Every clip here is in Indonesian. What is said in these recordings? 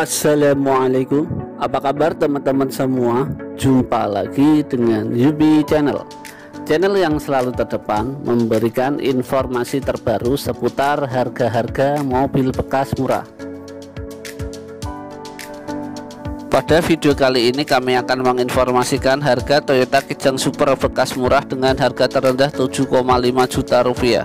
Assalamualaikum. Apa kabar teman-teman semua? Jumpa lagi dengan Yubi Channel. Channel yang selalu terdepan Memberikan informasi terbaru Seputar harga-harga mobil bekas murah. Pada video kali ini kami akan menginformasikan harga Toyota Kijang Super bekas murah dengan harga terendah 7,5 juta rupiah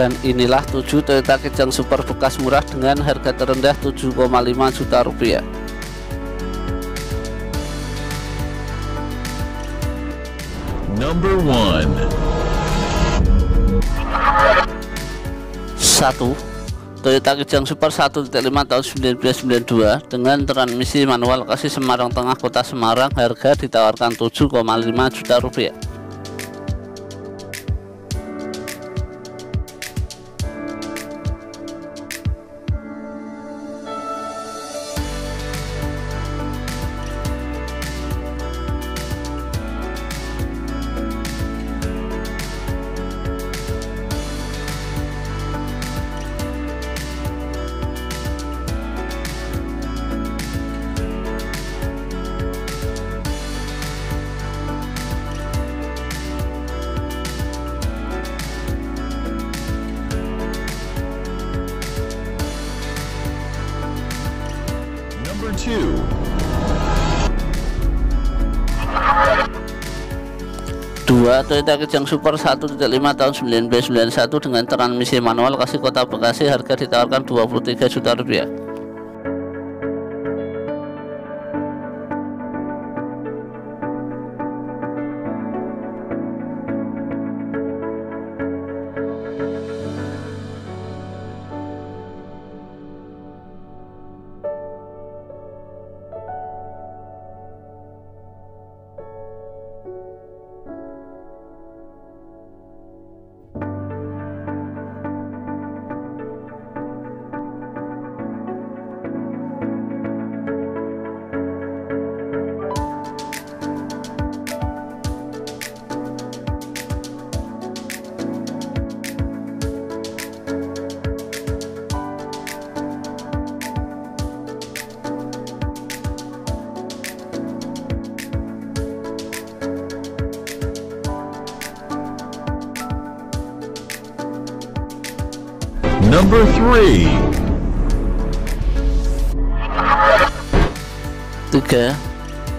Dan inilah 7 Toyota Kijang Super bekas murah dengan harga terendah 7,5 juta rupiah Number one. satu Toyota Kijang Super 1.5 tahun 1992 dengan transmisi manual kasih Semarang Tengah Kota Semarang harga ditawarkan 7,5 juta rupiah 2 Toyota Kijang Super 1.5 tahun 1991 dengan transmisi manual kasih kota Bekasi harga ditawarkan 23 juta rupiah. Number three. Tiga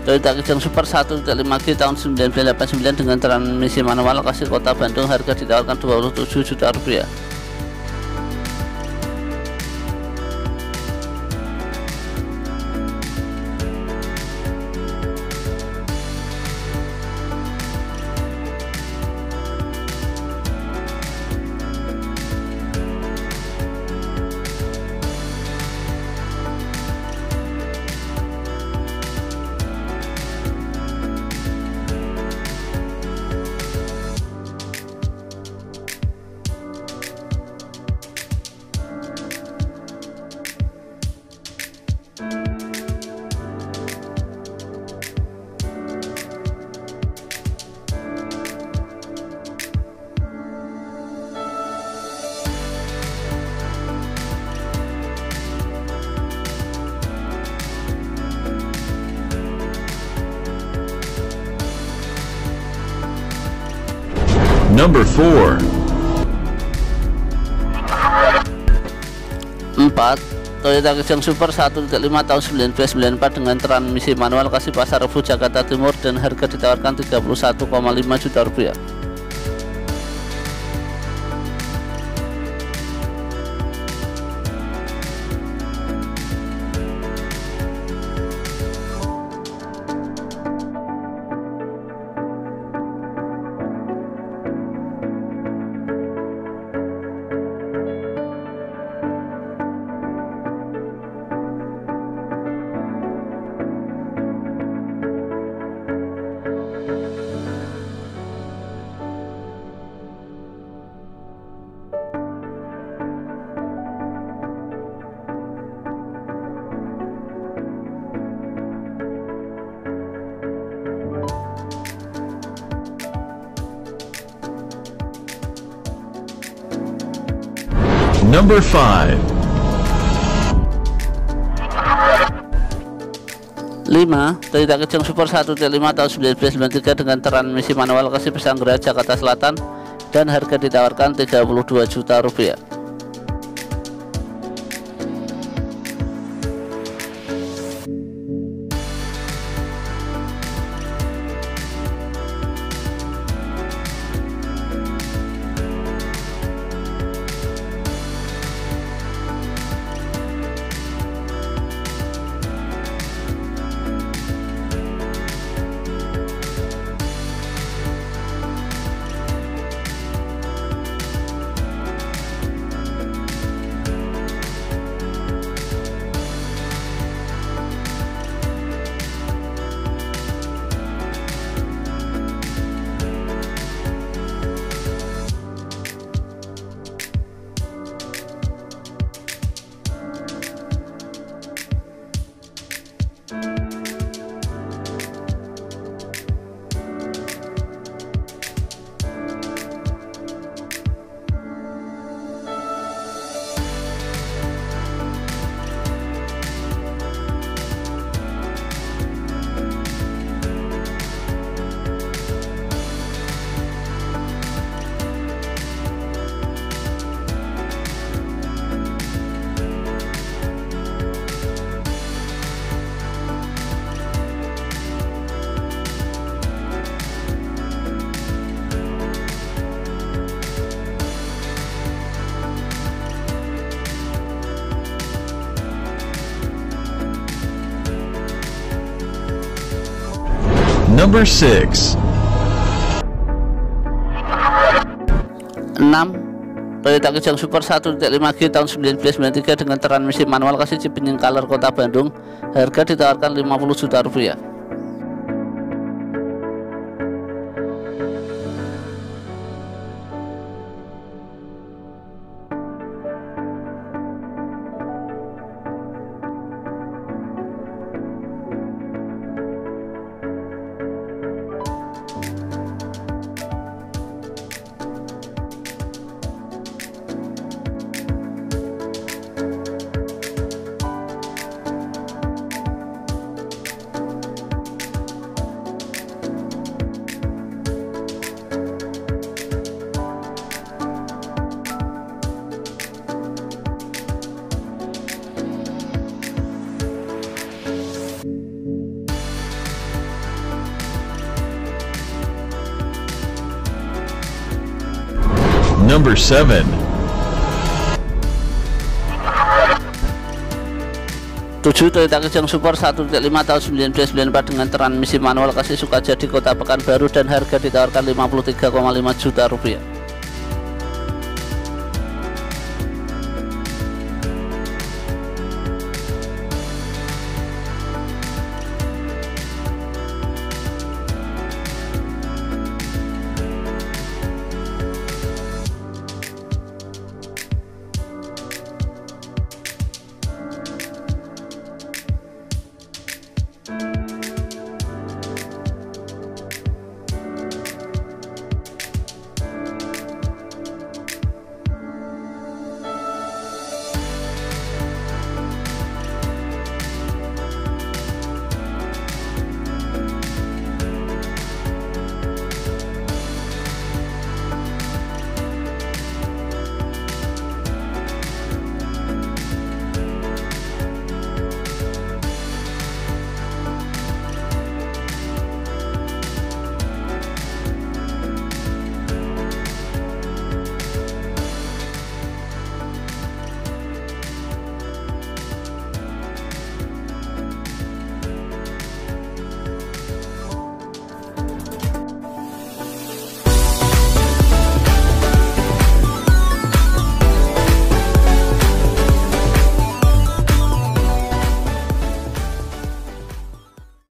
Toyota Kijang Super 1.5 G tahun 1989 dengan transmisi manual kasih kota Bandung harga ditawarkan 27 juta rupiah Number four. 4 Toyota Kijang Super 1.5 tahun 1994 dengan transmisi manual kasih pasar Rebu Jakarta Timur dan harga ditawarkan 31,5 juta rupiah Number 5. 5. Toyota Kijang Super 1.5 tahun 1993 dengan transmisi manual kasih Pesanggera Jakarta Selatan dan harga ditawarkan 32 juta rupiah. Number 6. 6 Toyota Kijang Super 1.5G tahun 1993 dengan transmisi manual kasih chip color kota Bandung. Harga ditawarkan 50 juta rupiah Number 7. 7 Toyota Kijang Super 1.5 tahun 1994 dengan transmisi manual kasih suka jadi kota Pekanbaru dan harga ditawarkan 53,5 juta rupiah